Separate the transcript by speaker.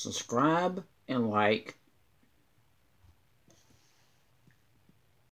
Speaker 1: subscribe, and like.